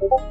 you